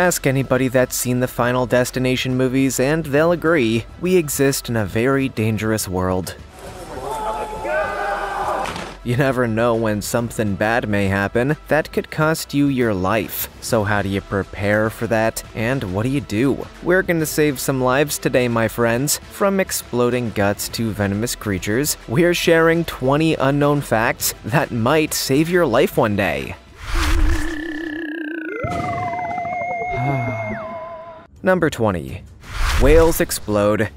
Ask anybody that's seen the Final Destination movies and they'll agree, we exist in a very dangerous world. You never know when something bad may happen that could cost you your life. So, how do you prepare for that? And what do you do? We're gonna save some lives today, my friends. From exploding guts to venomous creatures, we're sharing 20 unknown facts that might save your life one day. Number 20. Whales explode.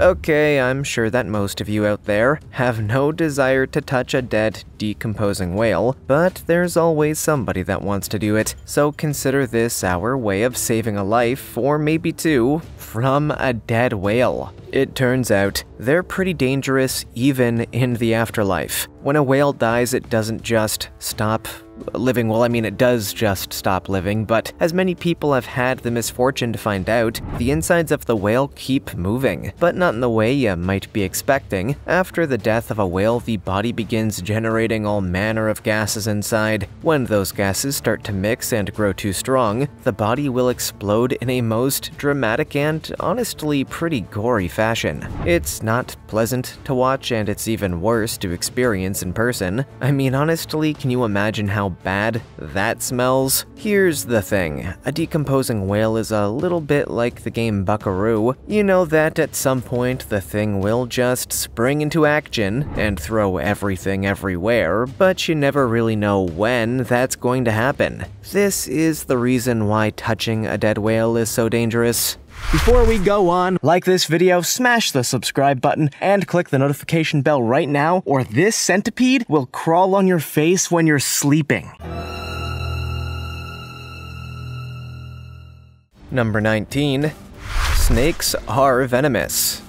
Okay, I'm sure that most of you out there have no desire to touch a dead, decomposing whale, but there's always somebody that wants to do it, so consider this our way of saving a life, or maybe two, from a dead whale. It turns out, they're pretty dangerous even in the afterlife. When a whale dies, it doesn't just stop living, well, I mean, it does just stop living, but as many people have had the misfortune to find out, the insides of the whale keep moving, but not in the way you might be expecting. After the death of a whale, the body begins generating all manner of gases inside. When those gases start to mix and grow too strong, the body will explode in a most dramatic and honestly pretty gory fashion. It's not pleasant to watch, and it's even worse to experience in person. I mean, honestly, can you imagine how bad that smells? Here's the thing a decomposing whale is a little bit like the game Buckaroo. You know that at some point the thing will just spring into action and throw everything everywhere, but you never really know when that's going to happen. This is the reason why touching a dead whale is so dangerous. Before we go on, like this video, smash the subscribe button, and click the notification bell right now, or this centipede will crawl on your face when you're sleeping. Number 19. Snakes are venomous.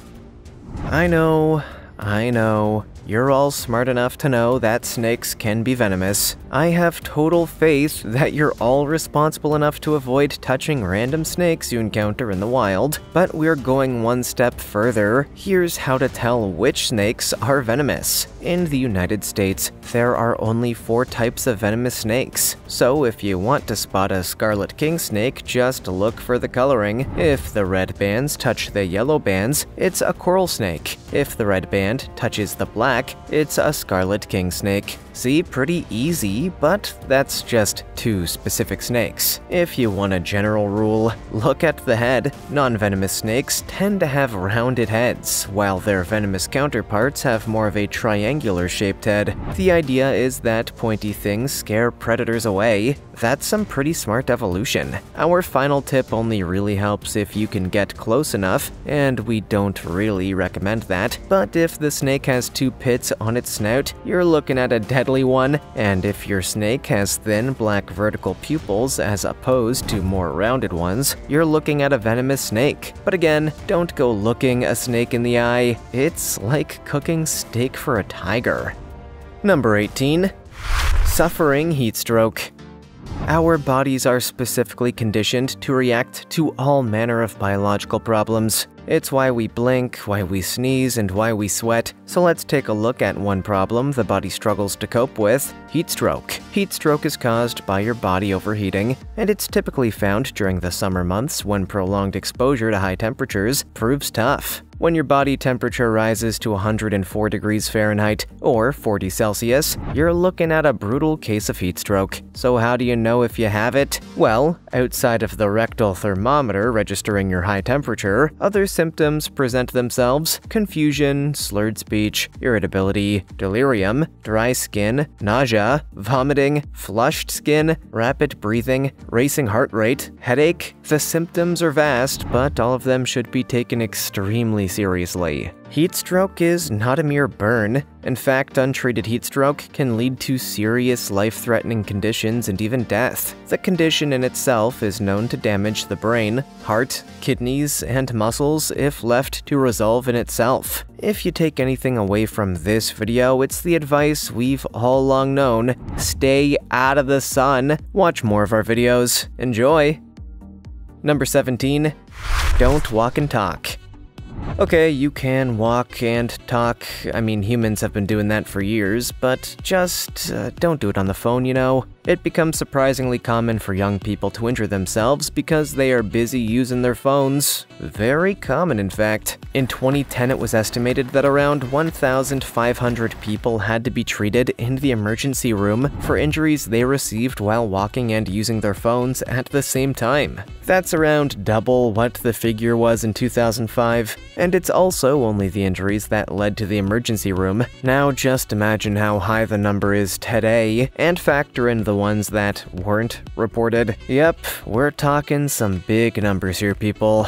I know, I know. You're all smart enough to know that snakes can be venomous. I have total faith that you're all responsible enough to avoid touching random snakes you encounter in the wild, but we're going one step further. Here's how to tell which snakes are venomous. In the United States, there are only four types of venomous snakes, so if you want to spot a scarlet king snake, just look for the coloring. If the red bands touch the yellow bands, it's a coral snake. If the red band touches the black, it's a scarlet king snake. See, pretty easy, but that's just two specific snakes. If you want a general rule, look at the head. Non-venomous snakes tend to have rounded heads, while their venomous counterparts have more of a triangular-shaped head. The idea is that pointy things scare predators away. That's some pretty smart evolution. Our final tip only really helps if you can get close enough, and we don't really recommend that, but if the snake has two pits on its snout, you're looking at a deadly one, and if your snake has thin black vertical pupils as opposed to more rounded ones, you're looking at a venomous snake. But again, don't go looking a snake in the eye, it's like cooking steak for a tiger. Number 18. Suffering heat stroke. Our bodies are specifically conditioned to react to all manner of biological problems. It's why we blink, why we sneeze, and why we sweat. So let's take a look at one problem the body struggles to cope with heat stroke. Heat stroke is caused by your body overheating, and it's typically found during the summer months when prolonged exposure to high temperatures proves tough. When your body temperature rises to 104 degrees Fahrenheit or 40 Celsius, you're looking at a brutal case of heat stroke. So how do you know if you have it? Well, outside of the rectal thermometer registering your high temperature, other symptoms present themselves confusion, slurred speech, irritability, delirium, dry skin, nausea, vomiting, flushed skin, rapid breathing, racing heart rate, headache. The symptoms are vast, but all of them should be taken extremely seriously. Heat stroke is not a mere burn. In fact, untreated heat stroke can lead to serious life-threatening conditions and even death. The condition in itself is known to damage the brain, heart, kidneys, and muscles if left to resolve in itself. If you take anything away from this video, it's the advice we've all long known. Stay out of the sun. Watch more of our videos. Enjoy! Number 17. Don't walk and talk. Okay, you can walk and talk. I mean, humans have been doing that for years, but just uh, don't do it on the phone, you know? It becomes surprisingly common for young people to injure themselves because they are busy using their phones. Very common, in fact. In 2010, it was estimated that around 1,500 people had to be treated in the emergency room for injuries they received while walking and using their phones at the same time. That's around double what the figure was in 2005, and it's also only the injuries that led to the emergency room. Now just imagine how high the number is today, and factor in the ones that weren't reported. Yep, we're talking some big numbers here, people.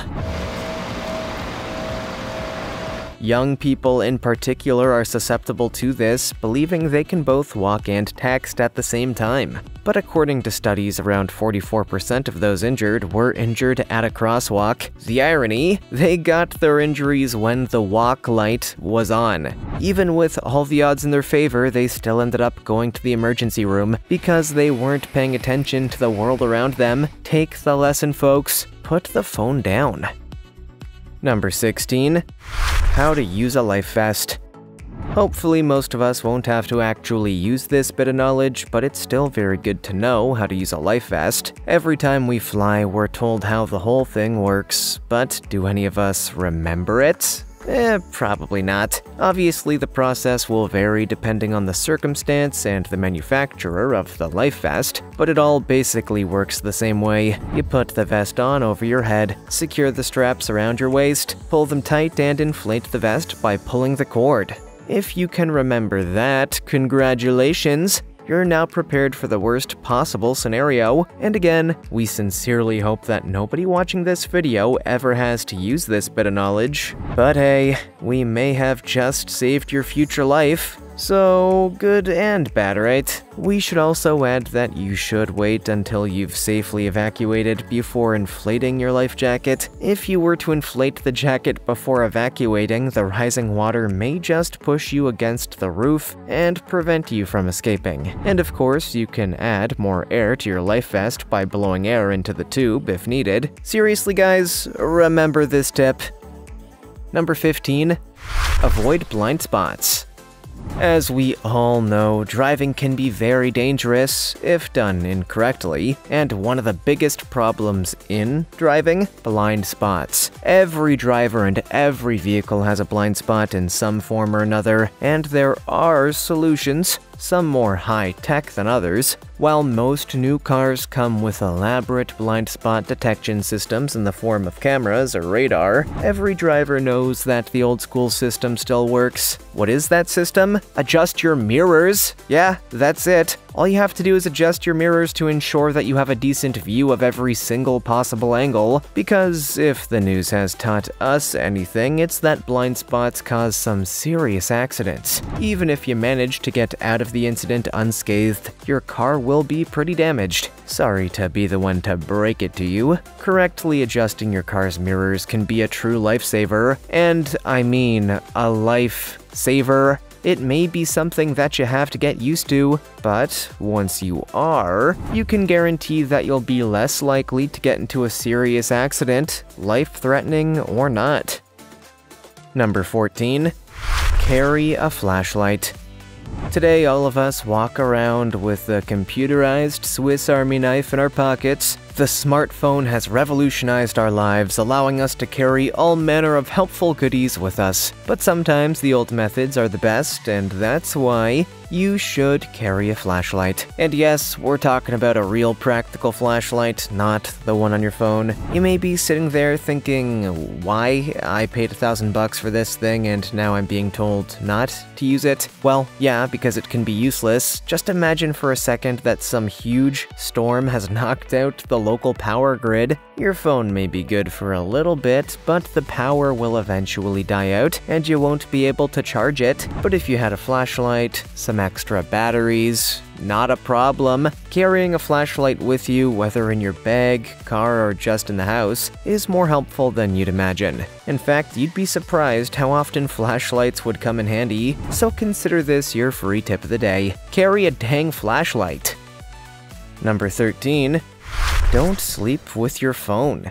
Young people in particular are susceptible to this, believing they can both walk and text at the same time. But according to studies, around 44% of those injured were injured at a crosswalk. The irony? They got their injuries when the walk light was on. Even with all the odds in their favor, they still ended up going to the emergency room because they weren't paying attention to the world around them. Take the lesson, folks. Put the phone down. Number 16. How to use a life vest. Hopefully, most of us won't have to actually use this bit of knowledge, but it's still very good to know how to use a life vest. Every time we fly, we're told how the whole thing works, but do any of us remember it? Eh, probably not. Obviously, the process will vary depending on the circumstance and the manufacturer of the life vest, but it all basically works the same way. You put the vest on over your head, secure the straps around your waist, pull them tight, and inflate the vest by pulling the cord. If you can remember that, congratulations! You're now prepared for the worst possible scenario, and again, we sincerely hope that nobody watching this video ever has to use this bit of knowledge. But hey, we may have just saved your future life. So, good and bad, right? We should also add that you should wait until you've safely evacuated before inflating your life jacket. If you were to inflate the jacket before evacuating, the rising water may just push you against the roof and prevent you from escaping. And of course, you can add more air to your life vest by blowing air into the tube if needed. Seriously, guys, remember this tip. Number 15. Avoid blind spots. As we all know, driving can be very dangerous if done incorrectly, and one of the biggest problems in driving blind spots. Every driver and every vehicle has a blind spot in some form or another, and there are solutions some more high-tech than others. While most new cars come with elaborate blind spot detection systems in the form of cameras or radar, every driver knows that the old-school system still works. What is that system? Adjust your mirrors! Yeah, that's it. All you have to do is adjust your mirrors to ensure that you have a decent view of every single possible angle, because if the news has taught us anything, it's that blind spots cause some serious accidents. Even if you manage to get out of the incident unscathed, your car will be pretty damaged. Sorry to be the one to break it to you. Correctly adjusting your car's mirrors can be a true lifesaver, and I mean a life saver. It may be something that you have to get used to, but once you are, you can guarantee that you'll be less likely to get into a serious accident, life threatening or not. Number 14. Carry a flashlight. Today, all of us walk around with a computerized Swiss Army knife in our pockets. The smartphone has revolutionized our lives, allowing us to carry all manner of helpful goodies with us. But sometimes the old methods are the best, and that's why you should carry a flashlight. And yes, we're talking about a real practical flashlight, not the one on your phone. You may be sitting there thinking, why? I paid a thousand bucks for this thing and now I'm being told not to use it? Well, yeah, because it can be useless. Just imagine for a second that some huge storm has knocked out the local power grid. Your phone may be good for a little bit, but the power will eventually die out and you won't be able to charge it. But if you had a flashlight, some extra batteries, not a problem. Carrying a flashlight with you, whether in your bag, car, or just in the house, is more helpful than you'd imagine. In fact, you'd be surprised how often flashlights would come in handy, so consider this your free tip of the day. Carry a dang flashlight. Number 13. Don't sleep with your phone.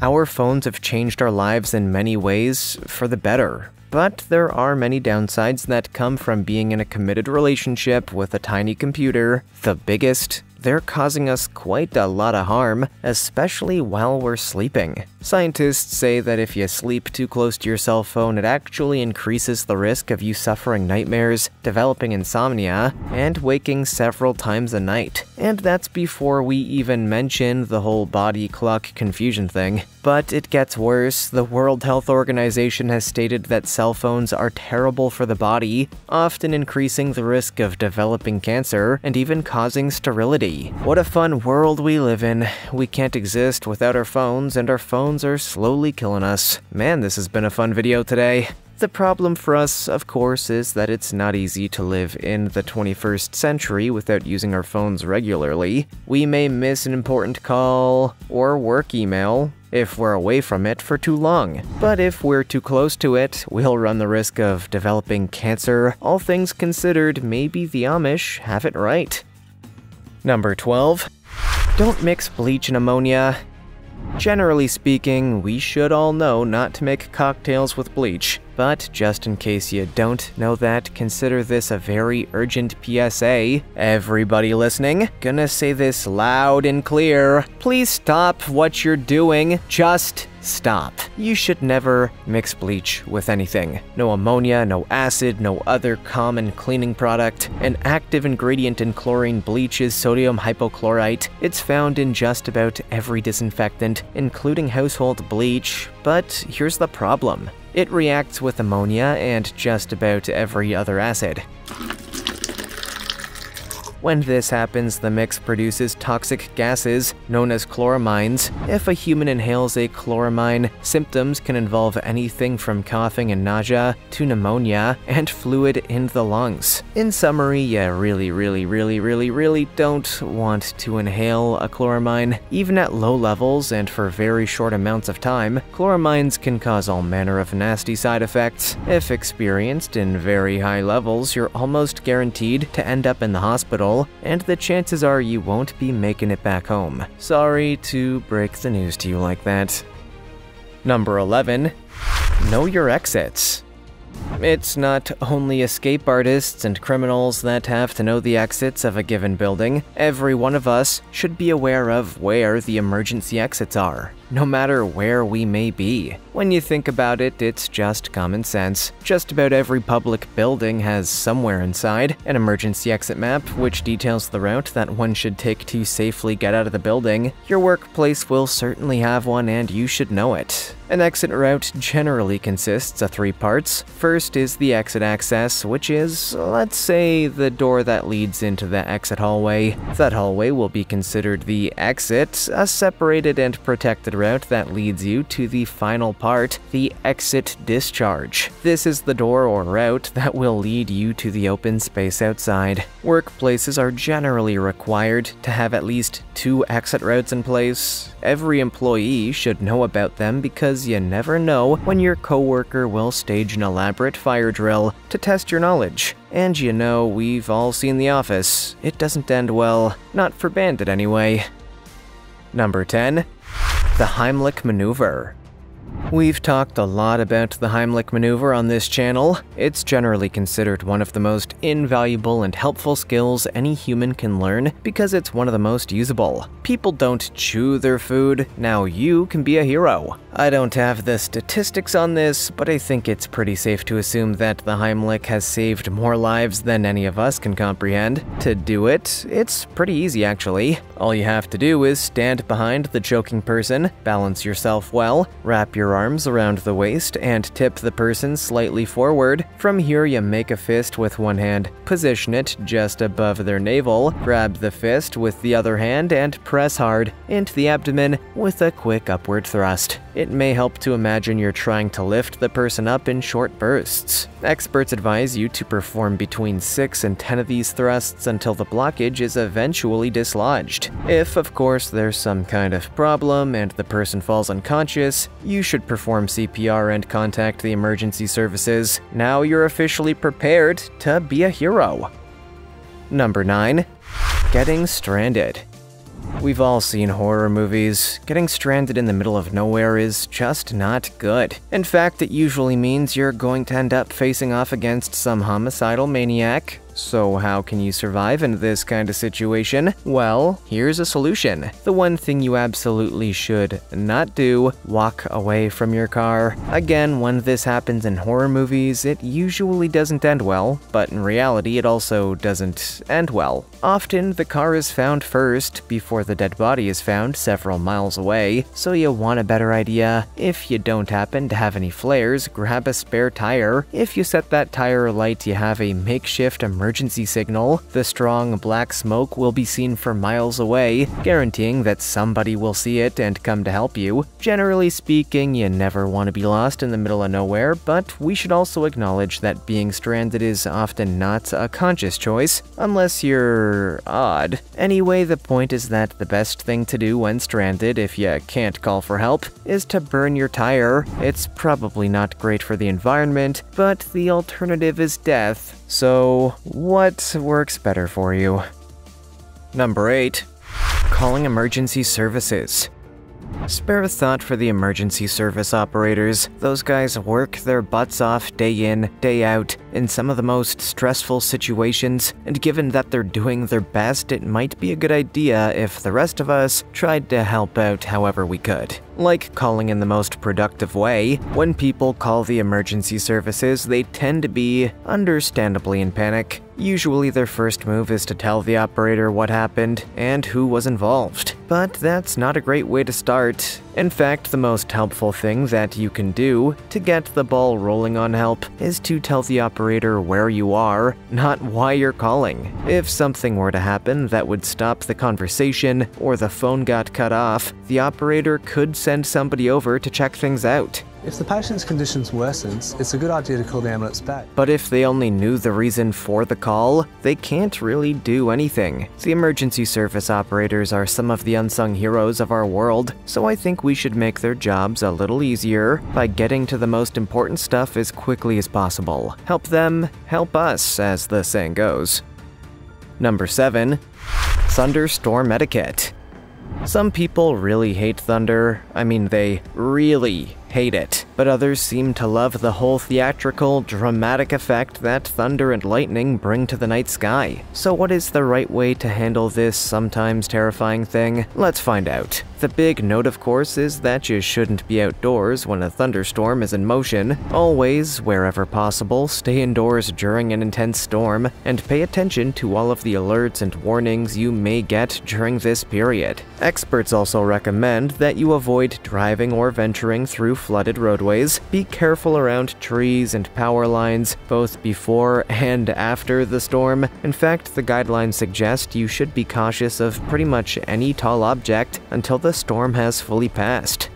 Our phones have changed our lives in many ways for the better. But there are many downsides that come from being in a committed relationship with a tiny computer. The biggest they're causing us quite a lot of harm, especially while we're sleeping. Scientists say that if you sleep too close to your cell phone, it actually increases the risk of you suffering nightmares, developing insomnia, and waking several times a night. And that's before we even mention the whole body clock confusion thing. But it gets worse. The World Health Organization has stated that cell phones are terrible for the body, often increasing the risk of developing cancer and even causing sterility. What a fun world we live in. We can't exist without our phones, and our phones are slowly killing us. Man, this has been a fun video today. The problem for us, of course, is that it's not easy to live in the 21st century without using our phones regularly. We may miss an important call or work email if we're away from it for too long. But if we're too close to it, we'll run the risk of developing cancer. All things considered, maybe the Amish have it right. Number 12. Don't mix bleach and ammonia. Generally speaking, we should all know not to make cocktails with bleach, but just in case you don't know that, consider this a very urgent PSA. Everybody listening, gonna say this loud and clear. Please stop what you're doing. Just stop. You should never mix bleach with anything. No ammonia, no acid, no other common cleaning product. An active ingredient in chlorine bleach is sodium hypochlorite. It's found in just about every disinfectant, including household bleach. But here's the problem. It reacts with ammonia and just about every other acid. When this happens, the mix produces toxic gases known as chloramines. If a human inhales a chloramine, symptoms can involve anything from coughing and nausea to pneumonia and fluid in the lungs. In summary, you really, really, really, really, really don't want to inhale a chloramine. Even at low levels and for very short amounts of time, chloramines can cause all manner of nasty side effects. If experienced in very high levels, you're almost guaranteed to end up in the hospital and the chances are you won't be making it back home. Sorry to break the news to you like that. Number 11. Know your exits. It's not only escape artists and criminals that have to know the exits of a given building. Every one of us should be aware of where the emergency exits are no matter where we may be. When you think about it, it's just common sense. Just about every public building has somewhere inside an emergency exit map, which details the route that one should take to safely get out of the building. Your workplace will certainly have one, and you should know it. An exit route generally consists of three parts. First is the exit access, which is, let's say, the door that leads into the exit hallway. That hallway will be considered the exit, a separated and protected route that leads you to the final part, the exit discharge. This is the door or route that will lead you to the open space outside. Workplaces are generally required to have at least two exit routes in place. Every employee should know about them because you never know when your coworker will stage an elaborate fire drill to test your knowledge. And you know, we've all seen The Office. It doesn't end well. Not for Bandit, anyway. Number 10 the Heimlich maneuver. We've talked a lot about the Heimlich maneuver on this channel. It's generally considered one of the most invaluable and helpful skills any human can learn because it's one of the most usable. People don't chew their food, now you can be a hero. I don't have the statistics on this, but I think it's pretty safe to assume that the Heimlich has saved more lives than any of us can comprehend. To do it, it's pretty easy actually. All you have to do is stand behind the choking person, balance yourself well, wrap your arms around the waist, and tip the person slightly forward. From here, you make a fist with one hand, position it just above their navel, grab the fist with the other hand, and press hard into the abdomen with a quick upward thrust. It may help to imagine you're trying to lift the person up in short bursts. Experts advise you to perform between 6 and 10 of these thrusts until the blockage is eventually dislodged. If, of course, there's some kind of problem and the person falls unconscious, you should perform CPR and contact the emergency services. Now you're officially prepared to be a hero. Number 9. Getting stranded. We've all seen horror movies. Getting stranded in the middle of nowhere is just not good. In fact, it usually means you're going to end up facing off against some homicidal maniac, so, how can you survive in this kind of situation? Well, here's a solution. The one thing you absolutely should not do walk away from your car. Again, when this happens in horror movies, it usually doesn't end well, but in reality, it also doesn't end well. Often, the car is found first before the dead body is found several miles away, so you want a better idea. If you don't happen to have any flares, grab a spare tire. If you set that tire alight, you have a makeshift emergency emergency signal, the strong black smoke will be seen for miles away, guaranteeing that somebody will see it and come to help you. Generally speaking, you never want to be lost in the middle of nowhere, but we should also acknowledge that being stranded is often not a conscious choice, unless you're odd. Anyway, the point is that the best thing to do when stranded, if you can't call for help, is to burn your tire. It's probably not great for the environment, but the alternative is death. So, what works better for you? Number 8. Calling emergency services. Spare a thought for the emergency service operators. Those guys work their butts off day in, day out, in some of the most stressful situations, and given that they're doing their best, it might be a good idea if the rest of us tried to help out however we could like calling in the most productive way. When people call the emergency services, they tend to be understandably in panic. Usually their first move is to tell the operator what happened and who was involved. But that's not a great way to start. In fact, the most helpful thing that you can do to get the ball rolling on help is to tell the operator where you are, not why you're calling. If something were to happen that would stop the conversation or the phone got cut off, the operator could send somebody over to check things out. If the patient's condition worsens, it's a good idea to call the ambulance back. But if they only knew the reason for the call, they can't really do anything. The emergency service operators are some of the unsung heroes of our world, so I think we should make their jobs a little easier by getting to the most important stuff as quickly as possible. Help them, help us, as the saying goes. Number 7. Thunderstorm Etiquette some people really hate thunder. I mean, they really hate it, but others seem to love the whole theatrical, dramatic effect that thunder and lightning bring to the night sky. So what is the right way to handle this sometimes terrifying thing? Let's find out. The big note, of course, is that you shouldn't be outdoors when a thunderstorm is in motion. Always, wherever possible, stay indoors during an intense storm, and pay attention to all of the alerts and warnings you may get during this period. Experts also recommend that you avoid driving or venturing through flooded roadways, be careful around trees and power lines, both before and after the storm. In fact, the guidelines suggest you should be cautious of pretty much any tall object until the storm has fully passed.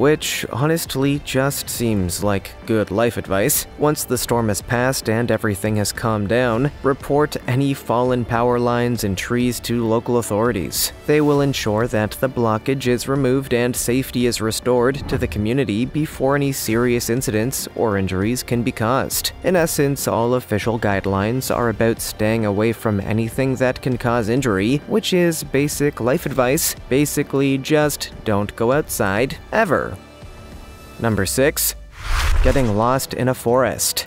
Which honestly just seems like good life advice. Once the storm has passed and everything has calmed down, report any fallen power lines and trees to local authorities. They will ensure that the blockage is removed and safety is restored to the community before any serious incidents or injuries can be caused. In essence, all official guidelines are about staying away from anything that can cause injury, which is basic life advice. Basically, just don't go outside ever. Number 6. Getting lost in a forest.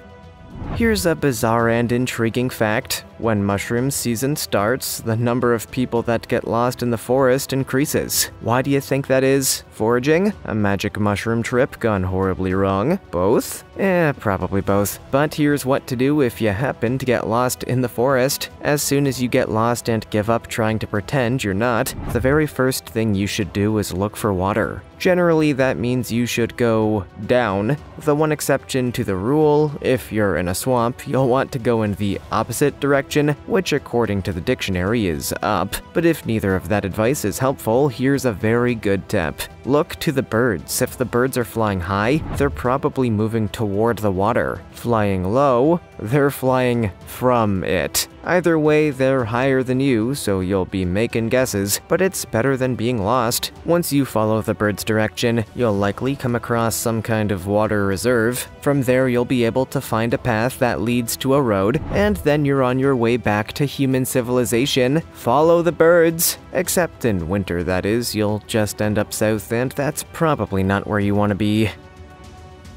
Here's a bizarre and intriguing fact. When mushroom season starts, the number of people that get lost in the forest increases. Why do you think that is? Foraging? A magic mushroom trip gone horribly wrong? Both? Eh, probably both. But here's what to do if you happen to get lost in the forest. As soon as you get lost and give up trying to pretend you're not, the very first thing you should do is look for water. Generally, that means you should go down. The one exception to the rule, if you're in a swamp, you'll want to go in the opposite direction, which according to the dictionary is up. But if neither of that advice is helpful, here's a very good tip. Look to the birds. If the birds are flying high, they're probably moving toward the water. Flying low, they're flying from it. Either way, they're higher than you, so you'll be making guesses, but it's better than being lost. Once you follow the bird's direction, you'll likely come across some kind of water reserve. From there, you'll be able to find a path that leads to a road, and then you're on your way back to human civilization. Follow the birds. Except in winter, that is, you'll just end up south, and that's probably not where you want to be.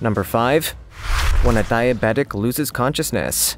Number 5. When a diabetic loses consciousness.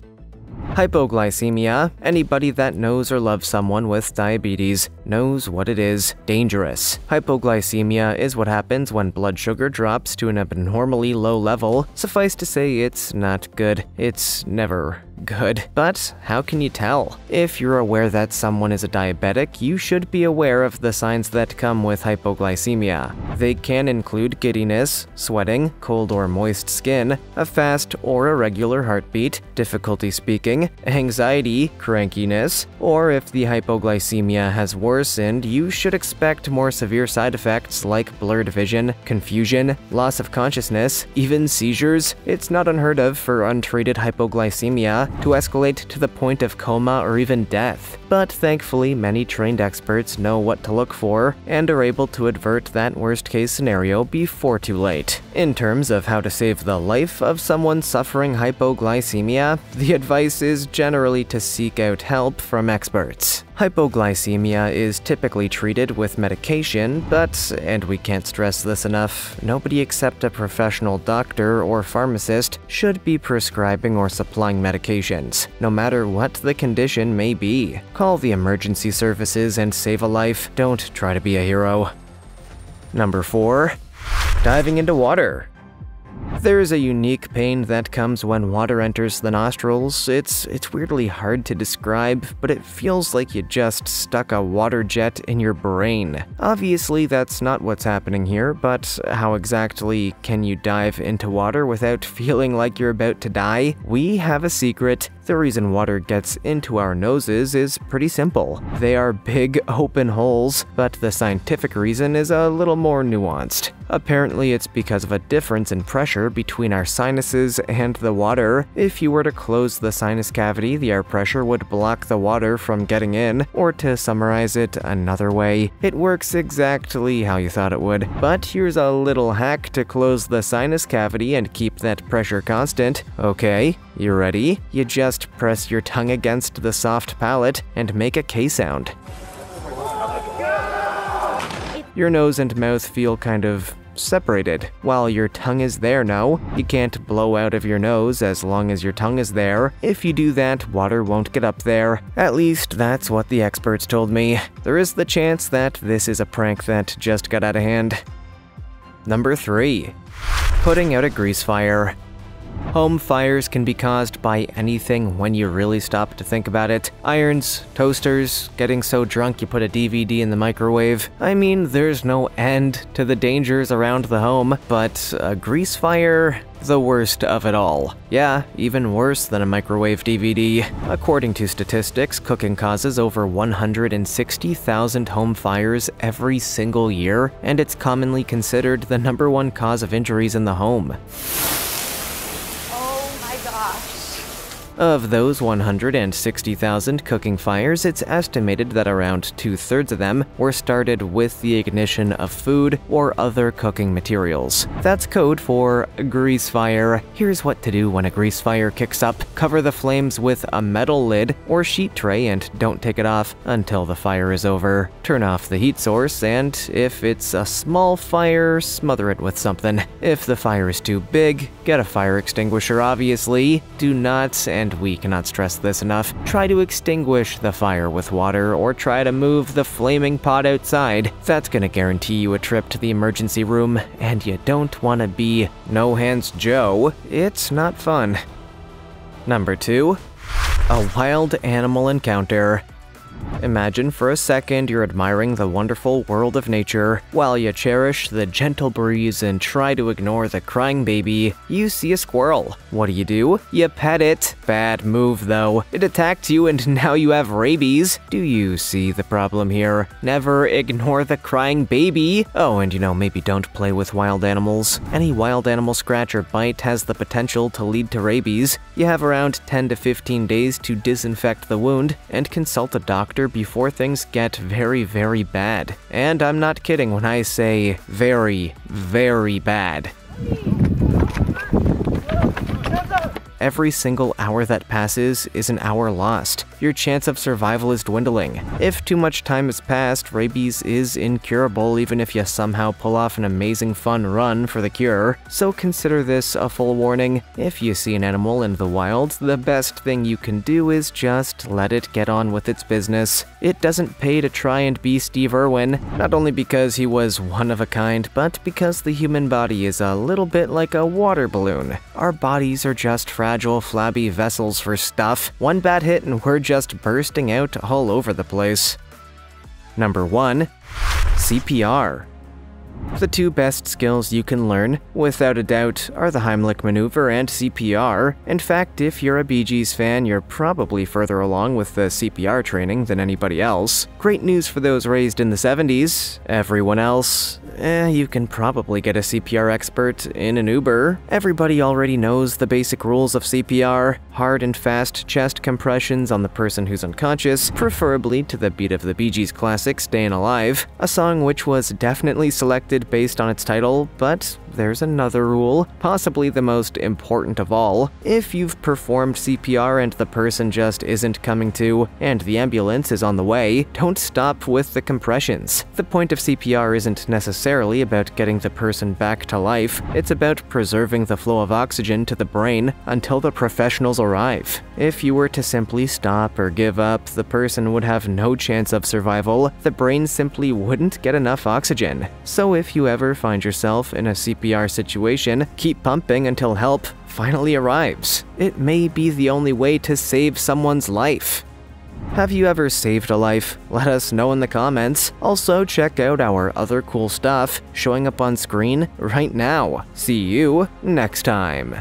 Hypoglycemia. Anybody that knows or loves someone with diabetes knows what it is dangerous. Hypoglycemia is what happens when blood sugar drops to an abnormally low level. Suffice to say, it's not good. It's never good. But how can you tell? If you're aware that someone is a diabetic, you should be aware of the signs that come with hypoglycemia. They can include giddiness, sweating, cold or moist skin, a fast or irregular heartbeat, difficulty speaking, anxiety, crankiness, or if the hypoglycemia has worsened, you should expect more severe side effects like blurred vision, confusion, loss of consciousness, even seizures. It's not unheard of for untreated hypoglycemia to escalate to the point of coma or even death. But thankfully, many trained experts know what to look for and are able to avert that worst case scenario before too late. In terms of how to save the life of someone suffering hypoglycemia, the advice is generally to seek out help from experts. Hypoglycemia is typically treated with medication, but, and we can't stress this enough, nobody except a professional doctor or pharmacist should be prescribing or supplying medications, no matter what the condition may be. Call the emergency services and save a life, don't try to be a hero. Number 4. Diving into water. There is a unique pain that comes when water enters the nostrils. It's it's weirdly hard to describe, but it feels like you just stuck a water jet in your brain. Obviously, that's not what's happening here, but how exactly can you dive into water without feeling like you're about to die? We have a secret. The reason water gets into our noses is pretty simple. They are big open holes, but the scientific reason is a little more nuanced. Apparently, it's because of a difference in pressure between our sinuses and the water. If you were to close the sinus cavity, the air pressure would block the water from getting in, or to summarize it another way, it works exactly how you thought it would. But here's a little hack to close the sinus cavity and keep that pressure constant. Okay, you ready? You just press your tongue against the soft palate and make a K sound. Your nose and mouth feel kind of separated. While your tongue is there now, you can't blow out of your nose as long as your tongue is there. If you do that, water won't get up there. At least that's what the experts told me. There is the chance that this is a prank that just got out of hand. Number 3. Putting out a grease fire. Home fires can be caused by anything when you really stop to think about it. Irons, toasters, getting so drunk you put a DVD in the microwave. I mean, there's no end to the dangers around the home, but a grease fire, the worst of it all. Yeah, even worse than a microwave DVD. According to statistics, cooking causes over 160,000 home fires every single year, and it's commonly considered the number one cause of injuries in the home. Of those 160,000 cooking fires, it's estimated that around two thirds of them were started with the ignition of food or other cooking materials. That's code for grease fire. Here's what to do when a grease fire kicks up cover the flames with a metal lid or sheet tray and don't take it off until the fire is over. Turn off the heat source, and if it's a small fire, smother it with something. If the fire is too big, get a fire extinguisher, obviously. Do not, and we cannot stress this enough, try to extinguish the fire with water or try to move the flaming pot outside. That's gonna guarantee you a trip to the emergency room, and you don't wanna be No Hands Joe. It's not fun. Number 2. A wild animal encounter. Imagine for a second you're admiring the wonderful world of nature. While you cherish the gentle breeze and try to ignore the crying baby, you see a squirrel. What do you do? You pet it. Bad move though. It attacked you and now you have rabies. Do you see the problem here? Never ignore the crying baby. Oh, and you know, maybe don't play with wild animals. Any wild animal scratch or bite has the potential to lead to rabies. You have around 10 to 15 days to disinfect the wound and consult a doctor before things get very, very bad. And I'm not kidding when I say very, very bad. Every single hour that passes is an hour lost. Your chance of survival is dwindling. If too much time has passed, rabies is incurable even if you somehow pull off an amazing fun run for the cure. So consider this a full warning. If you see an animal in the wild, the best thing you can do is just let it get on with its business. It doesn't pay to try and be Steve Irwin, not only because he was one of a kind, but because the human body is a little bit like a water balloon. Our bodies are just fragile, flabby vessels for stuff. One bad hit and we're just bursting out all over the place. Number 1. CPR. The two best skills you can learn, without a doubt, are the Heimlich maneuver and CPR. In fact, if you're a Bee Gees fan, you're probably further along with the CPR training than anybody else. Great news for those raised in the 70s. Everyone else, eh, you can probably get a CPR expert in an Uber. Everybody already knows the basic rules of CPR hard and fast chest compressions on the person who's unconscious, preferably to the beat of the Bee Gees classic Stayin' Alive, a song which was definitely selected based on its title, but there's another rule, possibly the most important of all. If you've performed CPR and the person just isn't coming to, and the ambulance is on the way, don't stop with the compressions. The point of CPR isn't necessarily about getting the person back to life, it's about preserving the flow of oxygen to the brain until the professionals arrive. If you were to simply stop or give up, the person would have no chance of survival, the brain simply wouldn't get enough oxygen. So if you ever find yourself in a CPR situation, keep pumping until help finally arrives. It may be the only way to save someone's life. Have you ever saved a life? Let us know in the comments. Also, check out our other cool stuff showing up on screen right now. See you next time.